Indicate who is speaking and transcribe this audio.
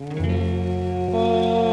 Speaker 1: Oh.